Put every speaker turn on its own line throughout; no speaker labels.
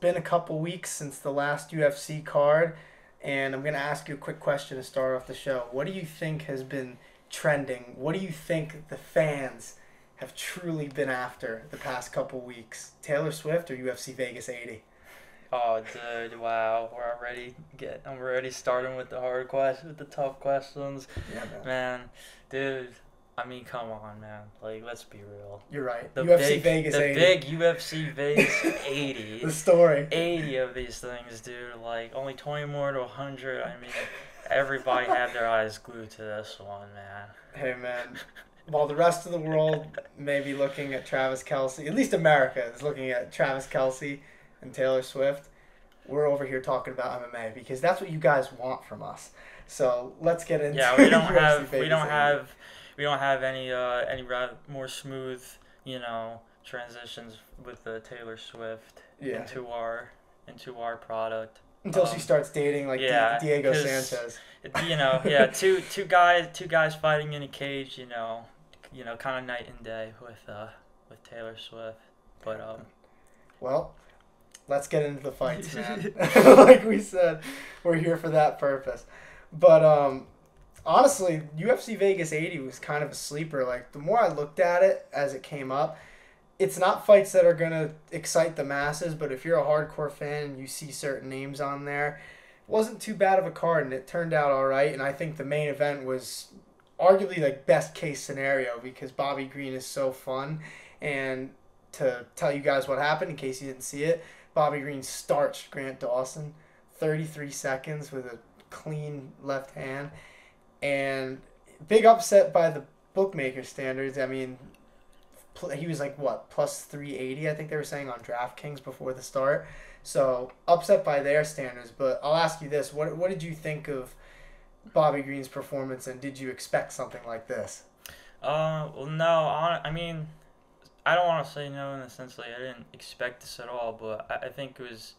been a couple weeks since the last UFC card, and I'm gonna ask you a quick question to start off the show. What do you think has been trending? What do you think the fans have truly been after the past couple weeks? Taylor Swift or UFC Vegas 80?
Oh, dude! Wow, we're already get. I'm already starting with the hard questions, with the tough questions.
Yeah, man.
Man, dude. I mean, come on, man. Like, let's be real.
You're right.
The
UFC
big,
Vegas
the
80.
big UFC Vegas 80.
the story.
80 of these things, dude. Like, only 20 more to 100. I mean, everybody had their eyes glued to this one, man.
Hey, man. While the rest of the world may be looking at Travis Kelce, at least America is looking at Travis Kelce and Taylor Swift, we're over here talking about MMA because that's what you guys want from us. So let's get into
Yeah, we don't have we don't
80.
have we don't have any uh any more smooth, you know, transitions with the Taylor Swift
yeah
into our into our product.
until she
um,
starts dating like Di-
yeah,
Diego
'cause-
Sanchez.
You know, yeah, two two guys two guys fighting in a cage, you know, you know, kind of night and day with uh with Taylor Swift. But um
Well, let's get into the fights, man. like we said, we're here for that purpose. But um, honestly, UFC Vegas 80 was kind of a sleeper. Like the more I looked at it as it came up, it's not fights that are gonna excite the masses. But if you're a hardcore fan and you see certain names on there, it wasn't too bad of a card, and it turned out all right. And I think the main event was arguably like best case scenario because Bobby Green is so fun and to tell you guys what happened in case you didn't see it. Bobby Green starched Grant Dawson 33 seconds with a clean left hand. And big upset by the bookmaker standards. I mean, he was like, what, plus 380, I think they were saying on DraftKings before the start. So upset by their standards. But I'll ask you this what, what did you think of Bobby Green's performance and did you expect something like this?
Uh, well, no, hon- I mean, I don't want to say no in the sense like I didn't expect this at all, but I, I think it was,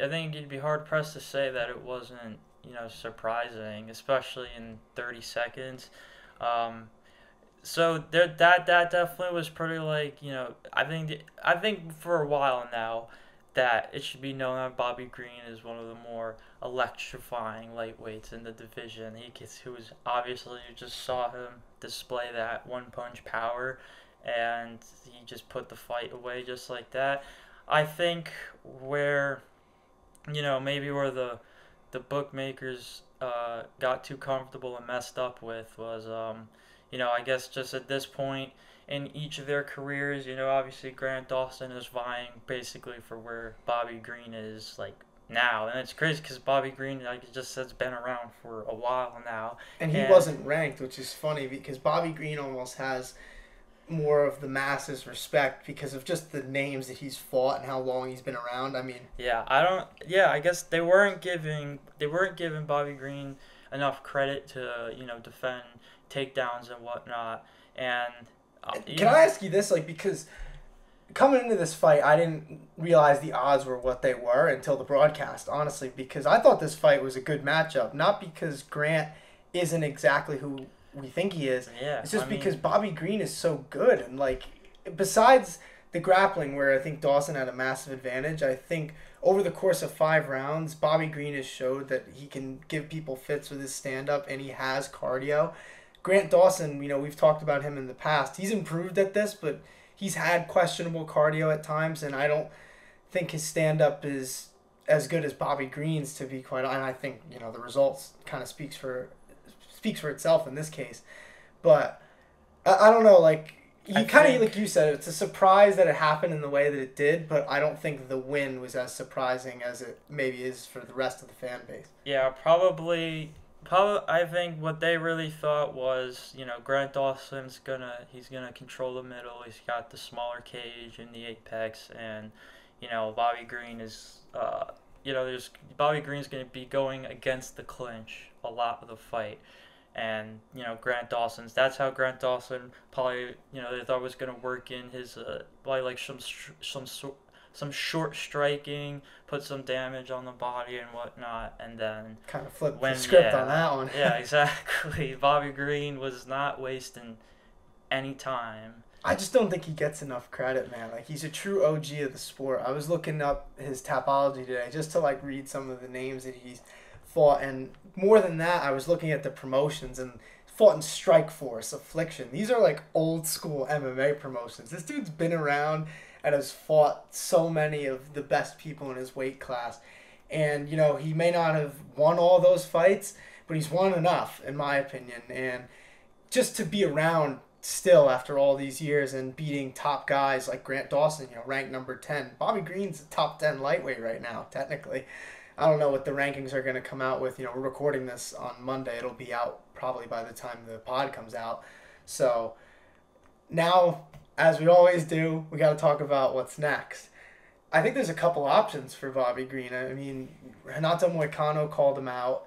I think you'd be hard pressed to say that it wasn't, you know, surprising, especially in 30 seconds. Um, so there, that that definitely was pretty like you know I think I think for a while now that it should be known that Bobby Green is one of the more electrifying lightweights in the division. He gets who was obviously you just saw him display that one punch power and he just put the fight away just like that. I think where you know maybe where the the bookmakers uh, got too comfortable and messed up with was um, you know I guess just at this point in each of their careers you know obviously Grant Dawson is vying basically for where Bobby Green is like now. And it's crazy because Bobby Green like just has been around for a while now.
And he
And-
wasn't ranked, which is funny because Bobby Green almost has more of the masses respect because of just the names that he's fought and how long he's been around. I mean,
Yeah, I don't. Yeah, I guess they weren't giving they weren't giving Bobby Green enough credit to you know defend takedowns and whatnot. And uh,
can
know-
I ask you this? Like, because coming into this fight, I didn't realize the odds were what they were until the broadcast, honestly, because I thought this fight was a good matchup. Not because Grant isn't exactly who we think he is,
Yeah,
It's just
I mean,
because Bobby Green is so good, and like, besides the grappling, where I think Dawson had a massive advantage, I think over the course of five rounds, Bobby Green has showed that he can give people fits with his stand up, and he has cardio. Grant Dawson, you know, we've talked about him in the past. He's improved at this, but he's had questionable cardio at times, and I don't think his stand up is as good as Bobby Green's to be quite. And I think you know the results kind of speaks for speaks for itself in this case. But I, I don't know, like you kind of like you said, it's a surprise that it happened in the way that it did. But I don't think the win was as surprising as it maybe is for the rest of the fan base.
yeah, probably. Probably, I think what they really thought was, you know, Grant Dawson's gonna he's gonna control the middle. He's got the smaller cage and the apex, and you know, Bobby Green is, uh, you know, there's Bobby Green's gonna be going against the clinch a lot of the fight. And you know Grant Dawson's. That's how Grant Dawson probably you know they thought was gonna work in his uh, probably like some some some short striking, put some damage on the body and whatnot, and then
Kind of
flip
the script
yeah.
on that one.
yeah exactly. Bobby Green was not wasting any time
I just don't think he gets enough credit, man. Like he's a true OG of the sport. I was looking up his Tapology today just to like read some of the names that he's fought, and more than that, I was looking at the promotions and fought in Strikeforce, Affliction. These are like old school MMA promotions. This dude's been around and has fought so many of the best people in his weight class. And you know he may not have won all those fights, but he's won enough, in my opinion. And just to be around still after all these years and beating top guys like Grant Dawson, you know, ranked number 10. Bobby Green's a top 10 lightweight right now, technically. I don't know what the rankings are going to come out with. You know, we're recording this on Monday. It'll be out probably by the time the pod comes out. So now, as we always do, we got to talk about what's next. I think there's a couple options for Bobby Green. I mean, Renato Moicano called him out.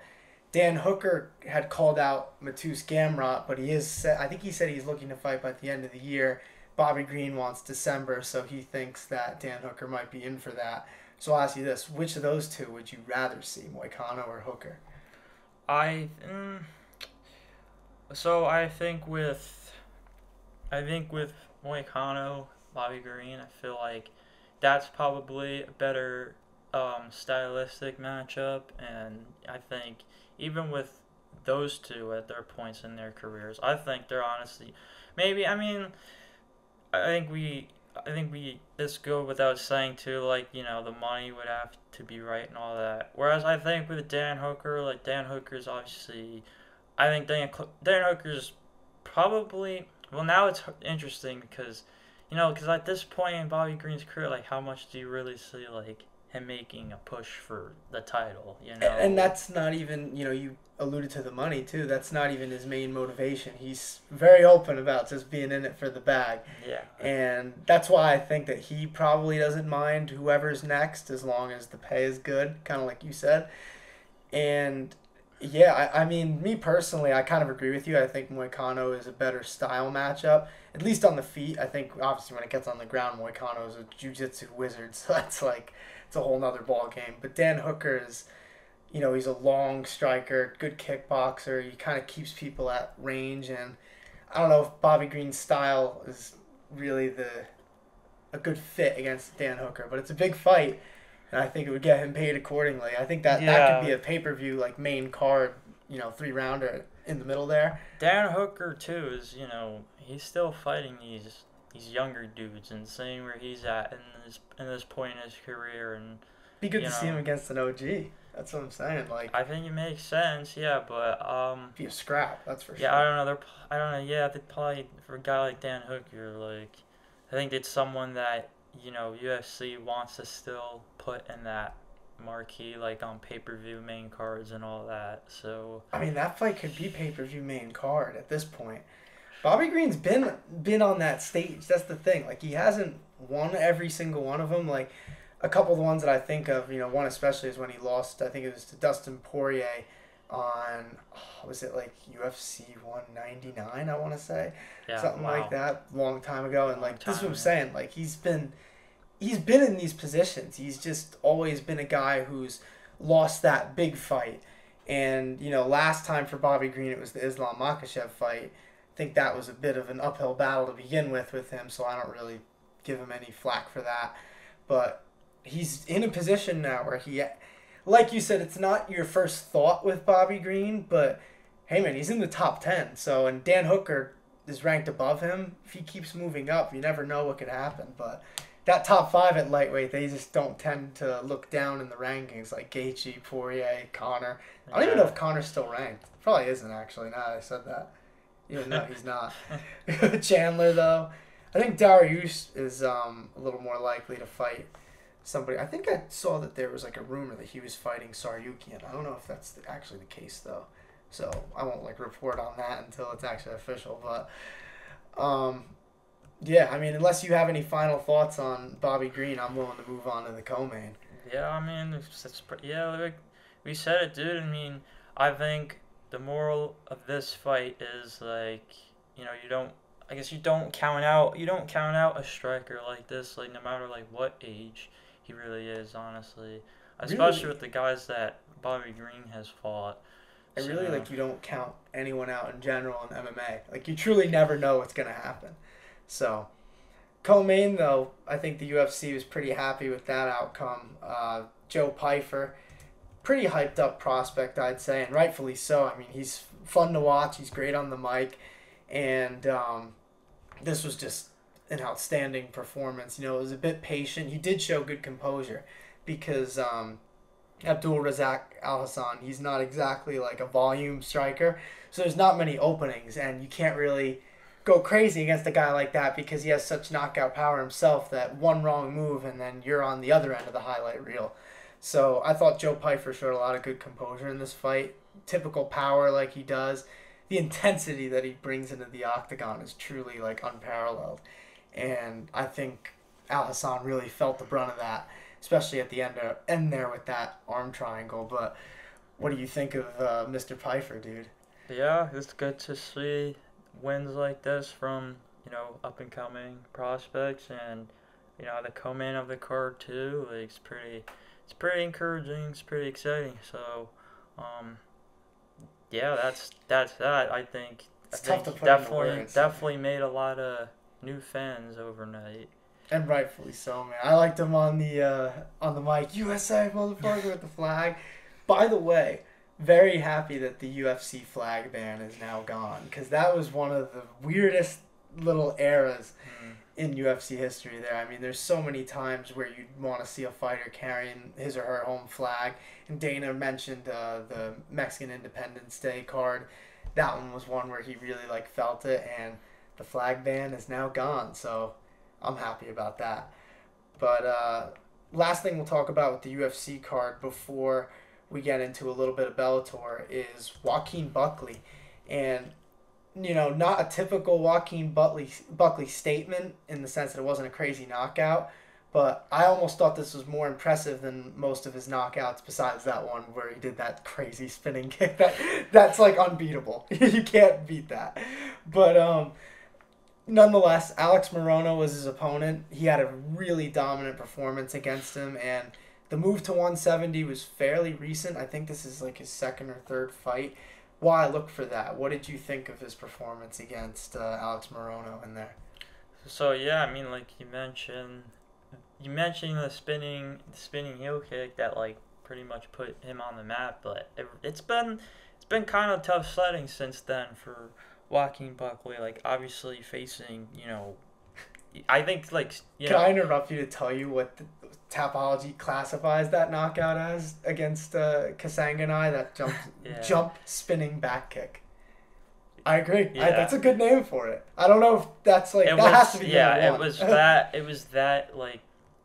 Dan Hooker had called out Mateusz Gamrot, but he is. I think he said he's looking to fight by the end of the year. Bobby Green wants December, so he thinks that Dan Hooker might be in for that. So I'll ask you this: Which of those two would you rather see, Moicano or Hooker?
I. Mm, so I think with, I think with Moicano, Bobby Green, I feel like that's probably a better um, stylistic matchup, and I think even with those two at their points in their careers, I think they're honestly maybe I mean I think we I think we this go without saying too like you know the money would have to be right and all that. Whereas I think with Dan Hooker like Dan Hooker's obviously I think Dan Dan Hooker's probably well now it's interesting because you know because at this point in Bobby Green's career like how much do you really see like him making a push for the title, you know.
And that's not even, you know, you alluded to the money too. That's not even his main motivation. He's very open about just being in it for the bag.
Yeah.
And that's why I think that he probably doesn't mind whoever's next as long as the pay is good, kind of like you said. And yeah, I, I mean, me personally, I kind of agree with you. I think Moicano is a better style matchup, at least on the feet. I think obviously when it gets on the ground, Moicano is a jiu-jitsu wizard, so that's like it's a whole nother ball game. But Dan Hooker is, you know, he's a long striker, good kickboxer. He kind of keeps people at range, and I don't know if Bobby Green's style is really the a good fit against Dan Hooker, but it's a big fight, and I think it would get him paid accordingly. I think that
Yeah.
that could be a pay per view like main card, you know, three rounder in the middle there.
Dan Hooker too is you know he's still fighting these these younger dudes and seeing where he's at in this in this point in his career and
Be good to see him against an OG. That's what I'm saying. Like,
I think it makes sense yeah but um
be a scrap. That's for
yeah
sure.
Yeah, I don't know they're p- I don't know yeah they probably for a guy like Dan Hooker like I think it's someone that you know UFC wants to still put in that marquee like on pay per view main cards and all that so
I mean, that fight could be pay per view main card at this point. Bobby Green's been been on that stage. That's the thing. Like he hasn't won every single one of them. Like a couple of the ones that I think of, you know, one especially is when he lost. I think it was to Dustin Poirier on oh, was it like UFC 199? I want to say
yeah
something
wow.
like that, long time ago. And like this is what I'm
time,
saying. Like he's been he's been in these positions. He's just always been a guy who's lost that big fight. And you know, last time for Bobby Green, it was the Islam Makhachev fight. I think that was a bit of an uphill battle to begin with with him, so I don't really give him any flack for that. But he's in a position now where he, like you said, it's not your first thought with Bobby Green, but hey man, he's in the top ten. So and Dan Hooker is ranked above him. If he keeps moving up, you never know what could happen. But that top five at lightweight, they just don't tend to look down in the rankings like Gaethje, Poirier, Conor. I don't even know if Conor's still ranked. Probably isn't actually. Now that I said that, even though he's not. Chandler though, I think Darius is um, a little more likely to fight somebody. I think I saw that there was like a rumor that he was fighting Tsarukyan. I don't know if that's the, actually the case though, so I won't like report on that until it's actually official. But um, yeah, I mean, unless you have any final thoughts on Bobby Green, I'm willing to move on to the co-main.
Yeah, I mean, it's, it's, yeah, like we said it, dude. I mean, I think the moral of this fight is like, you know, you don't. I guess you don't count out. You don't count out a striker like this, like no matter like what age he really is. Honestly, especially
Really?
with the guys that Bobby Green has fought.
I really like you don't count anyone out in general in MMA. Like you truly never know what's gonna happen. So, co-main though, I think the UFC was pretty happy with that outcome. Uh, Joe Pyfer, pretty hyped up prospect, I'd say, and rightfully so. I mean, he's fun to watch. He's great on the mic, and um, this was just an outstanding performance. You know, it was a bit patient. He did show good composure because um, Abdul Razak Alhassan, he's not exactly like a volume striker, so there's not many openings, and you can't really go crazy against a guy like that because he has such knockout power himself that one wrong move and then you're on the other end of the highlight reel. So I thought Joe Pyfer showed a lot of good composure in this fight. Typical power like he does. The intensity that he brings into the octagon is truly like unparalleled. And I think Alhassan really felt the brunt of that, especially at the end, of, end there with that arm triangle. But what do you think of uh, Mr. Pyfer, dude?
Yeah, it's good to see wins like this from you know up and coming prospects and you know the co-main of the card too. It's pretty, it's pretty encouraging. It's pretty exciting. So, um, yeah, that's that's that. I think
It's
I
tough
think definitely definitely made a lot of new fans overnight.
And rightfully so, man. I liked him on the uh, on the mic, USA motherfucker with the flag. By the way, very happy that the UFC flag ban is now gone because that was one of the weirdest little eras
Mm.
In UFC history. There, I mean, there's so many times where you'd want to see a fighter carrying his or her home flag. And Dana mentioned uh, the Mexican Independence Day card. That one was one where he really like felt it, and the flag ban is now gone. So I'm happy about that. But uh, last thing we'll talk about with the UFC card before we get into a little bit of Bellator is Joaquin Buckley, and you know not a typical Joaquin Buckley Buckley statement in the sense that it wasn't a crazy knockout. But I almost thought this was more impressive than most of his knockouts, besides that one where he did that crazy spinning kick. That that's like unbeatable. you can't beat that. But um, nonetheless, Alex Morono was his opponent. He had a really dominant performance against him, and the move to 170 was fairly recent. I think this is like his second or third fight. Why look for that? What did you think of his performance against uh, Alex Morono in there?
So yeah, I mean, like you mentioned, you mentioned the spinning, the spinning heel kick that like pretty much put him on the map. But it, it's been, it's been kind of tough sledding since then for Joaquin Buckley. Like obviously facing, you know, I think like you
Can
know,
I interrupt you to tell you what the Tapology classifies that knockout as against uh, Kasanganay? That jump,
Yeah.
jump spinning back kick. I agree. I, that's a good name for it. I don't know if that's like
it
that
was
has to be
yeah, it was that it was that like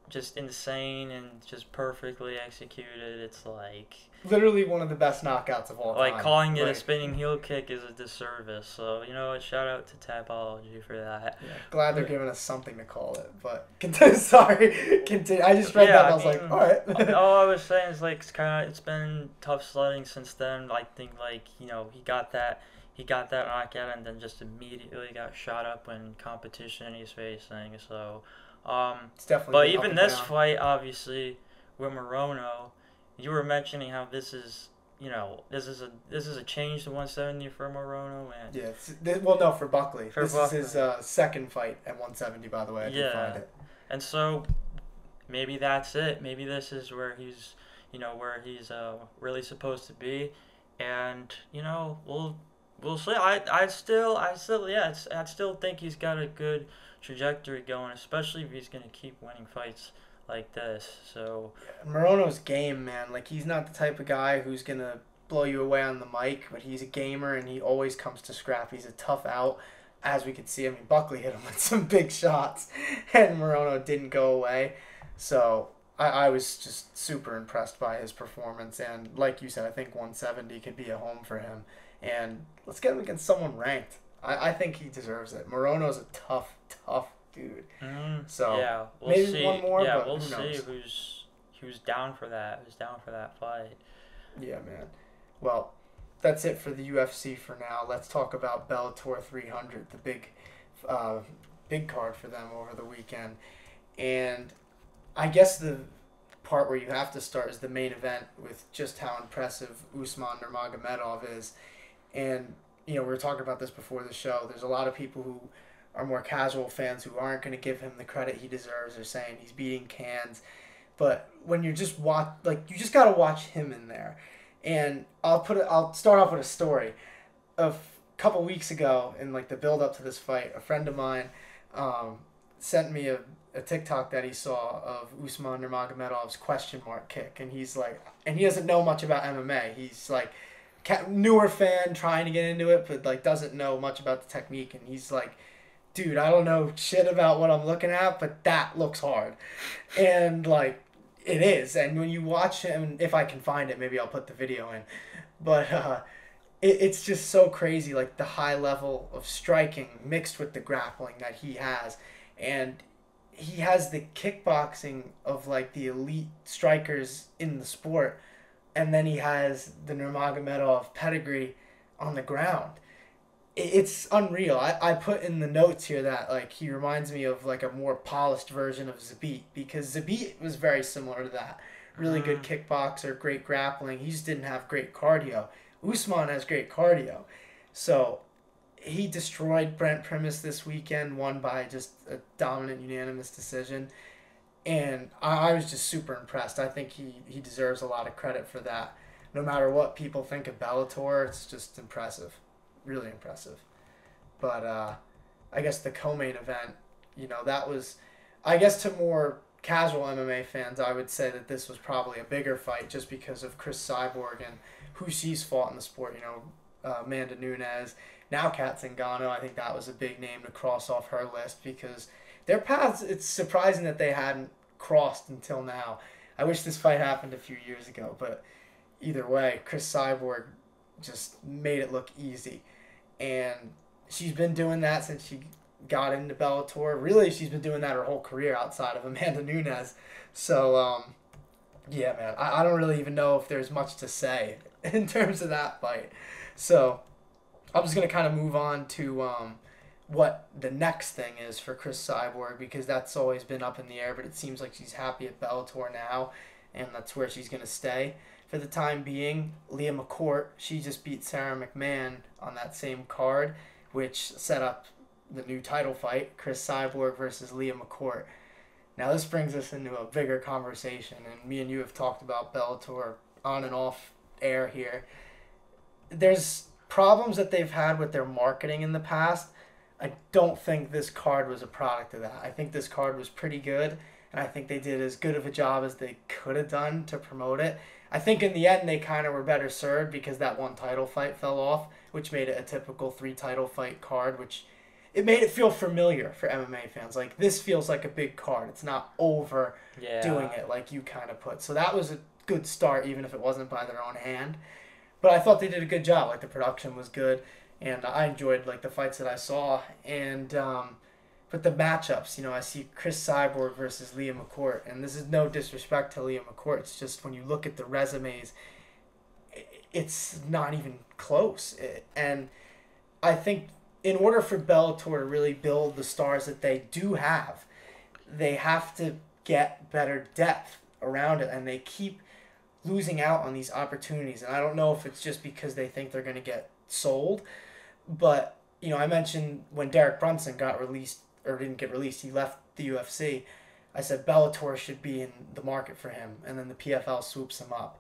just insane and just perfectly executed. It's like
literally one of the best knockouts of all time.
like calling it a spinning heel kick is a disservice. So you know? Shout out to Tapology for that.
Yeah, glad they're giving us something to call it. But continue. Sorry, continue. I just read
Yeah,
that and I
I
was like, all right.
All I was saying is like it's kind of it's been tough sledding since then. I think like you know he got that he got that knockout and then just immediately got shot up when competition he's facing. So, um,
it's definitely.
but even this
down.
fight, obviously, with Morono, you were mentioning how this is you know this is a this is a change to 170 for Morono and
Yeah. Well, no, for Buckley.
For
this is his uh, second fight at 170. By the way, I did
Yeah.
find it.
And so maybe that's it. Maybe this is where he's, you know, where he's uh, really supposed to be. And you know, we'll we'll see. I I still I still yeah, it's, I still think he's got a good trajectory going, especially if he's gonna keep winning fights like this. So
Morono's game, man. Like he's not the type of guy who's gonna blow you away on the mic, but he's a gamer and he always comes to scrap. He's a tough out, as we could see. I mean, Buckley hit him with some big shots, and Morono didn't go away. So I, I was just super impressed by his performance, and like you said, I think 170 could be a home for him. And let's get him against someone ranked. I, I think he deserves it. Morono's a tough, tough dude.
mm,
So,
yeah, we'll
maybe
see.
one more,
yeah,
but
we'll
who
see who's who's down for that. Who's down for that fight?
Yeah, man. Well, that's it for the UFC for now. Let's talk about Bellator 300, the big, uh, big card for them over the weekend. And I guess the part where you have to start is the main event with just how impressive Usman Nurmagomedov is. And you know, we were talking about this before the show. There's a lot of people who are more casual fans who aren't going to give him the credit he deserves are saying he's beating cans. But when you're just watch like you just got to watch him in there. And I'll put it I'll start off with a story. Of a couple weeks ago in like the build up to this fight, a friend of mine um, sent me a, a TikTok that he saw of Usman Nurmagomedov's question mark kick and he's like and he doesn't know much about MMA. He's like newer fan trying to get into it but like doesn't know much about the technique and he's like dude, I don't know shit about what I'm looking at, but that looks hard. And like it is. And when you watch him, if I can find it, maybe I'll put the video in. But uh, it, it's just so crazy, like the high level of striking mixed with the grappling that he has. And he has the kickboxing of like the elite strikers in the sport. And then he has the Nurmagomedov pedigree on the ground it's unreal. I, I put in the notes here that like he reminds me of like a more polished version of Zabit because Zabit was very similar to that. Really good mm. kickboxer, great grappling. He just didn't have great cardio. Usman has great cardio. So he destroyed Brent Primus this weekend, won by just a dominant unanimous decision. And I, I was just super impressed. I think he, he deserves a lot of credit for that. No matter what people think of Bellator, it's just impressive really impressive. But uh, I guess the co-main event, you know, that was, I guess to more casual MMA fans, I would say that this was probably a bigger fight just because of Cris Cyborg and who she's fought in the sport. You know, uh, Amanda Nunes, now Cat Zingano. I think that was a big name to cross off her list because their paths. It's surprising that they hadn't crossed until now. I wish this fight happened a few years ago, but either way, Cris Cyborg just made it look easy and she's been doing that since she got into Bellator. Really, she's been doing that her whole career outside of Amanda Nunes. So, um, yeah, man, I, I don't really even know if there's much to say in terms of that fight. So, I'm just gonna kind of move on to um, what the next thing is for Cris Cyborg because that's always been up in the air. But it seems like she's happy at Bellator now, and that's where she's gonna stay for the time being. Leah McCourt, she just beat Sara McMann on that same card, which set up the new title fight, Cris Cyborg versus Leah McCourt. Now this brings us into a bigger conversation, and me and you have talked about Bellator on and off air here. There's problems that they've had with their marketing in the past. I don't think this card was a product of that. I think this card was pretty good, and I think they did as good of a job as they could have done to promote it. I think in the end they kind of were better served because that one title fight fell off, which made it a typical three title fight card, which it made it feel familiar for MMA fans. Like this feels like a big card. It's not over yeah. doing it like you kind of put. So that was a good start, even if it wasn't by their own hand. But I thought they did a good job. Like the production was good, and I enjoyed like the fights that I saw. And um, but the matchups, you know, I see Cris Cyborg versus Leah McCourt, and this is no disrespect to Leah McCourt. It's just when you look at the resumes, it's not even close. Eh, and I think in order for Bellator to really build the stars that they do have, they have to get better depth around it, and they keep losing out on these opportunities. And I don't know if it's just because they think they're going to get sold, but you know, I mentioned when Derek Brunson got released or didn't get released, he left the UFC. I said Bellator should be in the market for him, and then the PFL swoops him up.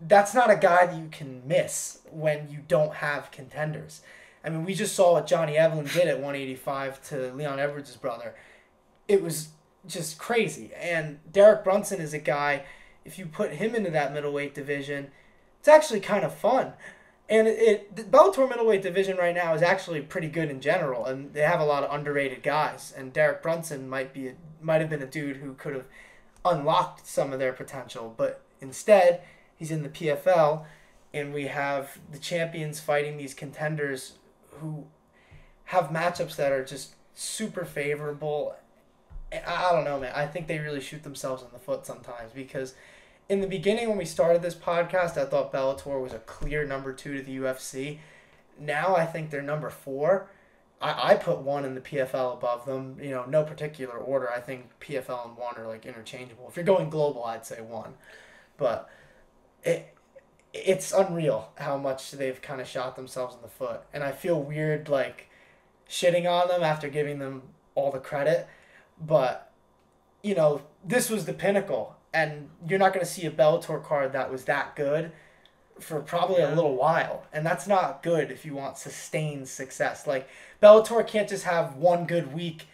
That's not a guy that you can miss when you don't have contenders. I mean, we just saw what Johnny Eblen did at 185 to Leon Edwards' brother. It was just crazy. And Derek Brunson is a guy, if you put him into that middleweight division, it's actually kind of fun and it, it the Bellator middleweight division right now is actually pretty good in general, and they have a lot of underrated guys. And Derek Brunson might be a, might have been a dude who could have unlocked some of their potential, but instead he's in the PFL, and we have the champions fighting these contenders who have matchups that are just super favorable. I don't know, man. I think they really shoot themselves in the foot sometimes because in the beginning when we started this podcast, I thought Bellator was a clear number two to the UFC. Now I think they're number four. I, I put one in the PFL above them. You know, no particular order. I think PFL and one are like interchangeable. If you're going global, I'd say one. But it it's unreal how much they've kind of shot themselves in the foot. And I feel weird like shitting on them after giving them all the credit, but you know this was the pinnacle, and you're not going to see a Bellator card that was that good for probably
Yeah.
a little while, and that's not good if you want sustained success. Like Bellator can't just have one good week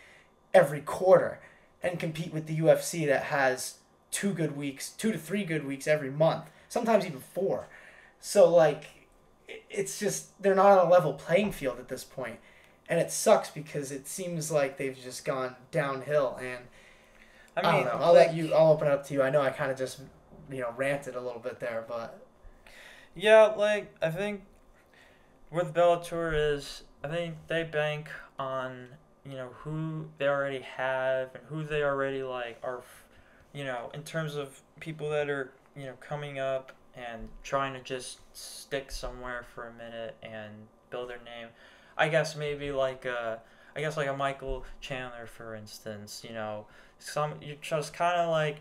every quarter and compete with the UFC that has two good weeks, two to three good weeks every month, sometimes even four. So like it's just they're not on a level playing field at this point. And it sucks because it seems like they've just gone downhill and
I
I, don't know. I'll
like,
let you I'll open it up to you. I know I kind of just you know ranted a little bit there, but
Yeah, like I think with Bellator is I think they bank on you know who they already have and who they already like are, you know, in terms of people that are you know coming up and trying to just stick somewhere for a minute and build their name. I guess maybe like a, I guess like a Michael Chandler for instance. You know, some you just kind of like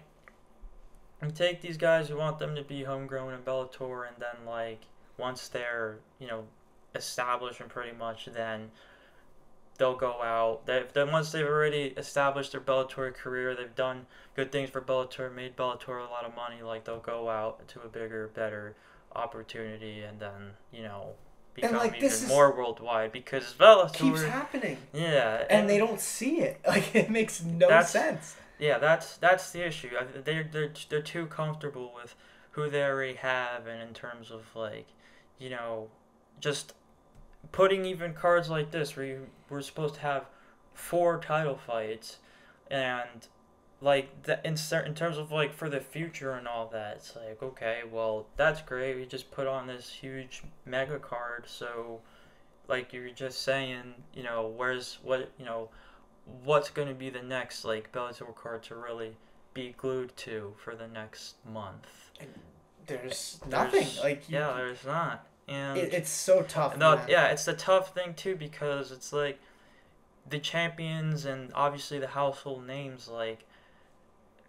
you take these guys you want them to be homegrown in Bellator, and then like once they're you know established and pretty much, then they'll go out. They then once they've already established their Bellator career, they've done good things for Bellator, made Bellator a lot of money. Like they'll go out to a bigger, better opportunity, and then you know become
like,
even
this is-
more worldwide because Bellator
keeps happening.
yeah,
And they don't see it. Like it makes no sense.
Yeah, that's that's the issue. They're they're they're too comfortable with who they already have, and in terms of like, you know, just putting even cards like this where you we're supposed to have four title fights, and like that in cer- in terms of like for the future and all that, it's like okay, well that's great. We just put on this huge mega card, so like you're just saying, you know, where's what you know what's going to be the next like Bellator card to really be glued to for the next month.
There's nothing.
There's-
like
yeah, there's not, and
it, it's so tough.
no, yeah, it's the tough thing too because it's like the champions and obviously the household names like,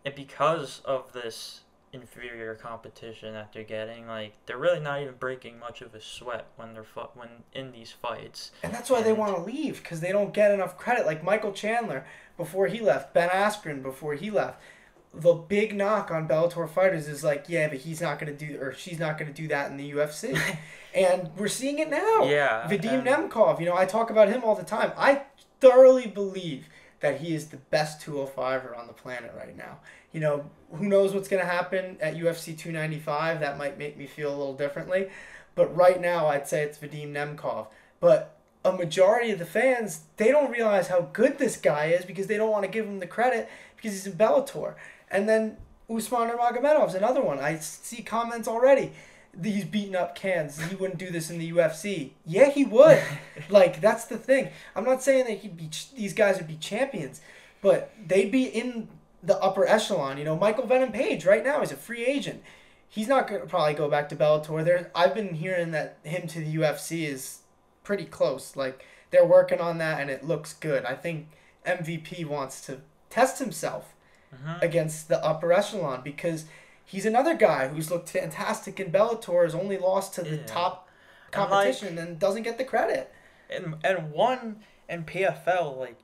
and because of this inferior competition that they're getting, like they're really not even breaking much of a sweat when they're fu- when in these fights.
And that's why they want to leave because they don't get enough credit. Like Michael Chandler before he left, Ben Askren before he left. The big knock on Bellator fighters is like, yeah, but he's not gonna do or she's not gonna do that in the UFC, and we're seeing it now.
Yeah,
Vadim
and-
Nemkov, you know, I talk about him all the time. I thoroughly believe that he is the best 205er on the planet right now. You know, who knows what's going to happen at UFC 295? That might make me feel a little differently. But right now, I'd say it's Vadim Nemkov. But a majority of the fans, they don't realize how good this guy is because they don't want to give him the credit because he's in Bellator. And then Usman Nurmagomedov's another one. I see comments already. He's beating up cans. He wouldn't do this in the UFC. Yeah, he would. like that's the thing. I'm not saying that he'd be. ch- These guys would be champions, but they'd be in the upper echelon. You know, Michael Venom Page right now is a free agent. He's not going to probably go back to Bellator. There, I've been hearing that him to the UFC is pretty close. Like they're working on that, and it looks good. I think MVP wants to test himself
Mhm.
against the upper echelon because he's another guy who's looked fantastic in Bellator, has only lost to the
Yeah.
top
And, like-
competition and doesn't get the credit.
and and one and PFL like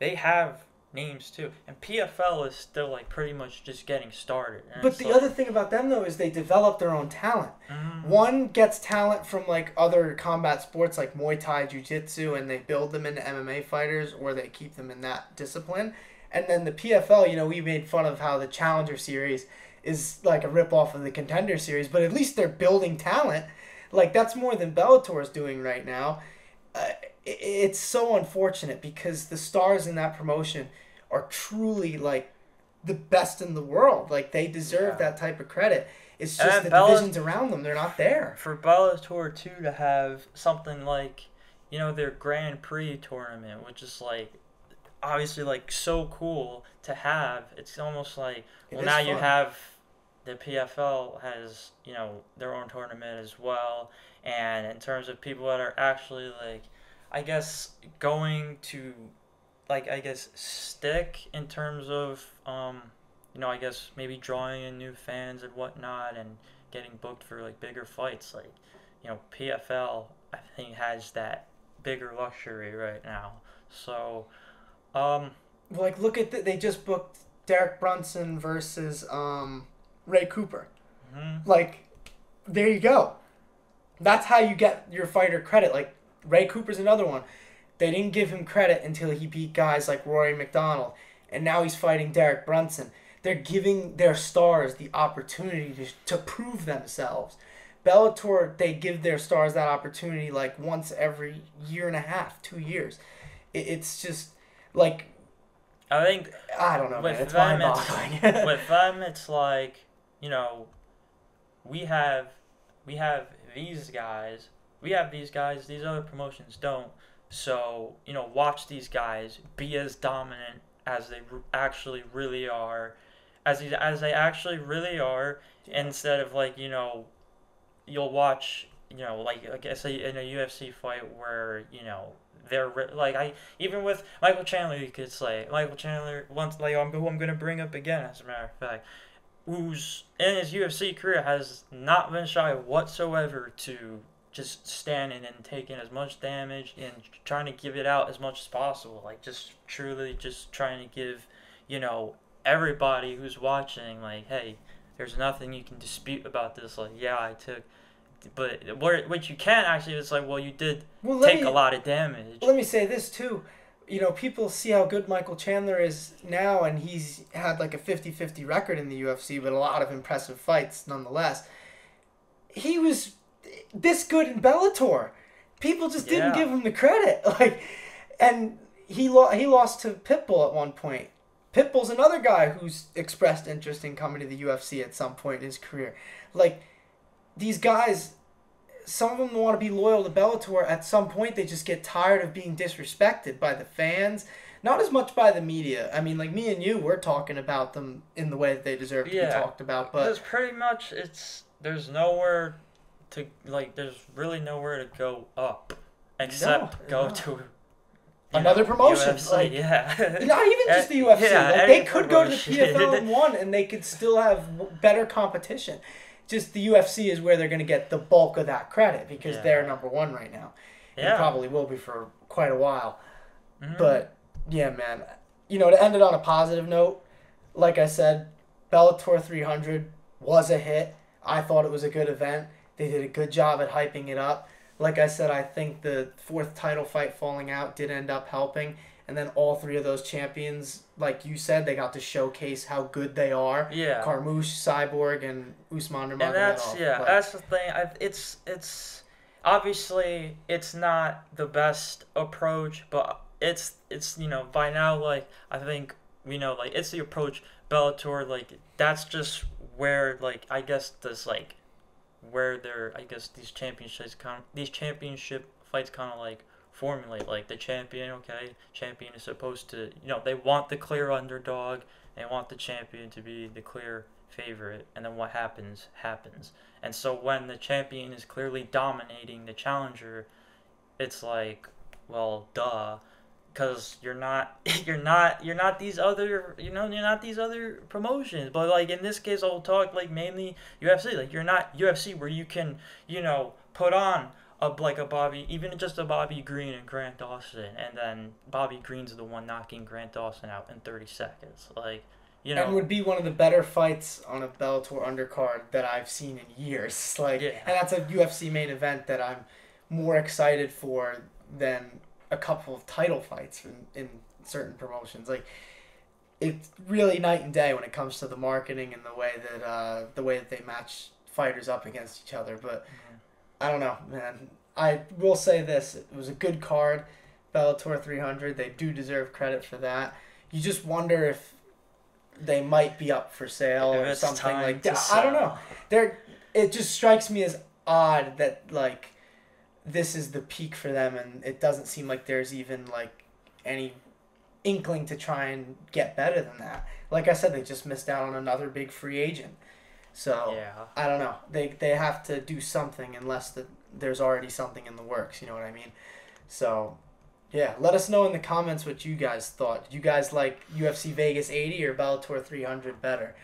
they have names too, and PFL is still like pretty much just getting started. and
But the
like-
other thing about them though is they develop their own talent.
Mhm.
One gets talent from like other combat sports like Muay Thai, Jiu Jitsu, and they build them into MMA fighters or they keep them in that discipline. And then the PFL, you know, we made fun of how the Challenger series is like a rip off of the Contender series, but at least they're building talent. Like that's more than Bellator is doing right now. Uh, i- it's so unfortunate because the stars in that promotion are truly like the best in the world. Like they deserve
Yeah.
that type of credit. It's
And
just the
Bella-
divisions around them; they're not there.
for Bellator too to have something like you know their Grand Prix tournament, which is like obviously like so cool to have. It's almost like well now you have the PFL has you know their own tournament as well, and in terms of people that are actually like I guess going to like I guess stick in terms of um you know I guess maybe drawing in new fans and whatnot and getting booked for like bigger fights like you know PFL I think has that bigger luxury right now. So, um,
like look at the, they just booked Derek Brunson versus um, Ray Cooper.
mhm.
Like, there you go. That's how you get your fighter credit. Like Ray Cooper's another one. They didn't give him credit until he beat guys like Rory MacDonald, and now he's fighting Derek Brunson. They're giving their stars the opportunity to, to prove themselves. Bellator, they give their stars that opportunity like once every year and a half, two years. It, it's just like
I think
I don't know, man.
With
It's mind
it's-
boggling.
with them it's like you know we have we have these guys we have these guys these other promotions don't. So you know watch these guys be as dominant as they actually really are as they, as they actually really are instead of like you know you'll watch you know like like I say in a UFC fight where you know they're like I even with Michael Chandler you could say Michael Chandler once like I'm, who I'm gonna bring up again as a matter of fact who's in his UFC career has not been shy whatsoever to just standing and taking as much damage and trying to give it out as much as possible. Like just truly just trying to give you know everybody who's watching like hey there's nothing you can dispute about this. Like yeah I took but where what you can actually it's like well you did
well,
take
me,
a lot of damage.
Let me say this too. You know, people see how good Michael Chandler is now, and he's had like a 50 50 record in the UFC, but a lot of impressive fights nonetheless. He was this good in Bellator. People just didn't
Yeah.
give him the credit. Like, and he, lo- he lost to Pitbull at one point. Pitbull's another guy who's expressed interest in coming to the UFC at some point in his career. Like, these guys, some of them want to be loyal to Bellator. At some point, they just get tired of being disrespected by the fans. Not as much by the media. I mean, like me and you, we're talking about them in the way that they deserve to
Yeah.
be talked about. But
Because pretty much it's there's nowhere to like there's really nowhere to go up except go
no.
to
Another
know,
promotion,
UFC,
like-
yeah.
not even just the UFC.
yeah,
like, they could go to the
promotion.
PFL and one, and they could still have better competition. Just the UFC is where they're going to get the bulk of that credit because
Yeah.
they're number one right now. And probably will be for quite a while.
Mhm.
But yeah, man. You know, to end it on a positive note, like I said, Bellator 300 was a hit. I thought it was a good event. They did a good job at hyping it up. Like I said, I think the fourth title fight falling out did end up helping. And then all three of those champions, like you said, they got to showcase how good they are.
yeah.
Carmouche, Cyborg, and Usman Nurmagomedov.
and that's yeah that's the thing I, it's it's obviously it's not the best approach but it's it's you know by now like i think you know like it's the approach bellator like that's just where like i guess this like where they're i guess these championships kind these championship fights kind of like formulate like the champion okay? Champion is supposed to you know they want the clear underdog they want the champion to be the clear favorite and then what happens happens. And so when the champion is clearly dominating the challenger it's like well duh because you're not you're not you're not these other you know you're not these other promotions. But like in this case i'll talk like mainly ufc like you're not ufc where you can you know put on a like a bobby even just a bobby green and grant dawson and then bobby green's the one knocking grant dawson out in 30 seconds like you know
and would be one of the better fights on a Bellator undercard that I've seen in years. Like,
Yeah.
and that's a UFC main event that I'm more excited for than a couple of title fights in, in certain promotions. Like, it's really night and day when it comes to the marketing and the way that uh, the way that they match fighters up against each other. But I don't know, man. I will say this: it was a good card, Bellator 300. They do deserve credit for that. You just wonder if they might be up for sale
If
or something like that. I don't know. They're. It just strikes me as odd that like this is the peak for them, and it doesn't seem like there's even like any inkling to try and get better than that. Like I said, they just missed out on another big free agent. So
yeah
I don't know. They they have to do something unless the, there's already something in the works. You know what I mean? So yeah, let us know in the comments what you guys thought. You guys like UFC Vegas 80 or Bellator 300 better?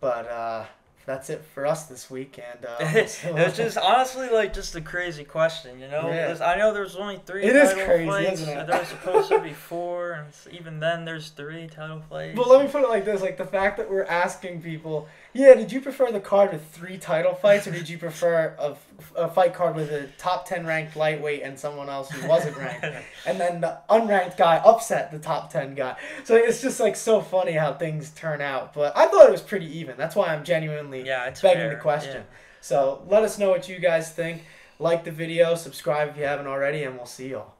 But uh, that's it for us this week. And uh,
it's just honestly like just a crazy question, you know.
Yeah.
I know there's only three.
It is
title
crazy,
fights.
isn't it?
There's supposed to be four, and even then there's three title fights.
But let me put it like this: like the fact that we're asking people, yeah, did you prefer the card with three title fights, or did you prefer a, a fight card with a top ten ranked lightweight and someone else who wasn't ranked, and then the unranked guy upset the top ten guy? So it's just like so funny how things turn out. But I thought it was pretty even. That's why I'm genuinely
yeah, it's
begging
fair.
the question.
yeah.
So let us know what you guys think. Like the video, subscribe if you haven't already, and we'll see y'all.